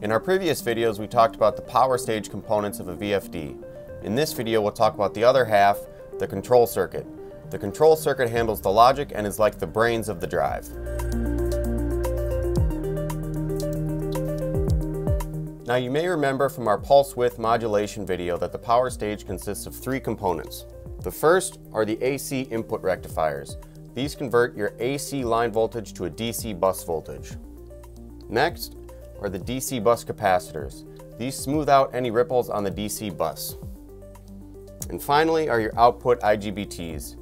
In our previous videos, we talked about the power stage components of a VFD. In this video, we'll talk about the other half, the control circuit. The control circuit handles the logic and is like the brains of the drive. Now you may remember from our pulse width modulation video that the power stage consists of three components. The first are the AC input rectifiers. These convert your AC line voltage to a DC bus voltage. Next are the DC bus capacitors. These smooth out any ripples on the DC bus. And finally are your output IGBTs.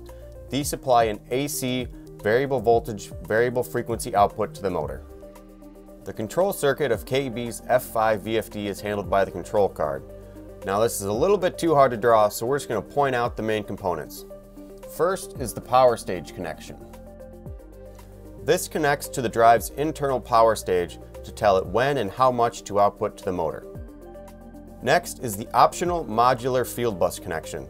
These supply an AC variable voltage, variable frequency output to the motor. The control circuit of KEB's F5 VFD is handled by the control card. Now this is a little bit too hard to draw, so we're just going to point out the main components. First is the power stage connection. This connects to the drive's internal power stage to tell it when and how much to output to the motor. Next is the optional modular field bus connection.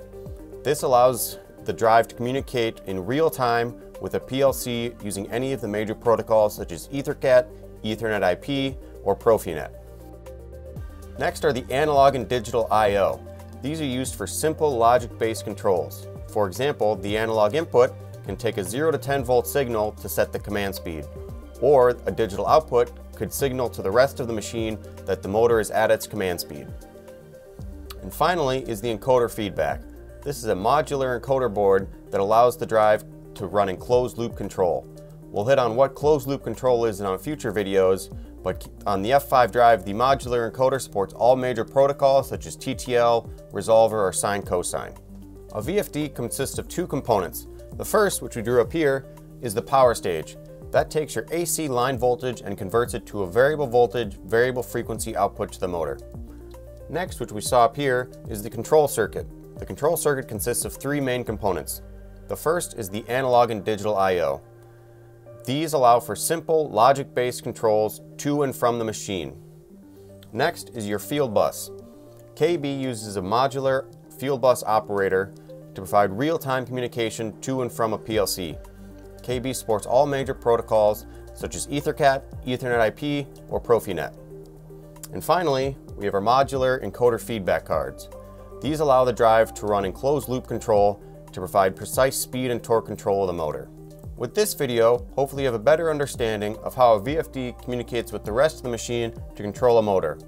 This allows the drive to communicate in real time with a PLC using any of the major protocols such as EtherCAT, Ethernet IP, or Profinet. Next are the analog and digital I.O. These are used for simple logic-based controls. For example, the analog input can take a 0 to 10 volt signal to set the command speed, or a digital output could signal to the rest of the machine that the motor is at its command speed. And finally is the encoder feedback. This is a modular encoder board that allows the drive to run in closed loop control. We'll hit on what closed loop control is in our future videos, but on the F5 drive, the modular encoder supports all major protocols such as TTL, resolver, or sine cosine. A VFD consists of two components. The first, which we drew up here, is the power stage. That takes your AC line voltage and converts it to a variable voltage, variable frequency output to the motor. Next, which we saw up here, is the control circuit. The control circuit consists of three main components. The first is the analog and digital I.O. These allow for simple logic-based controls to and from the machine. Next is your field bus. KEB uses a modular field bus operator to provide real-time communication to and from a PLC. KEB supports all major protocols such as EtherCAT, Ethernet IP, or Profinet. And finally, we have our modular encoder feedback cards. These allow the drive to run in closed loop control to provide precise speed and torque control of the motor. With this video, hopefully you have a better understanding of how a VFD communicates with the rest of the machine to control a motor.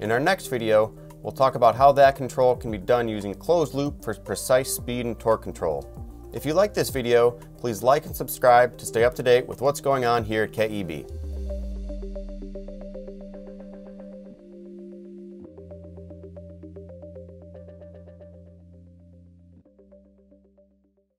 In our next video, we'll talk about how that control can be done using closed loop for precise speed and torque control. If you like this video, please like and subscribe to stay up to date with what's going on here at KEB.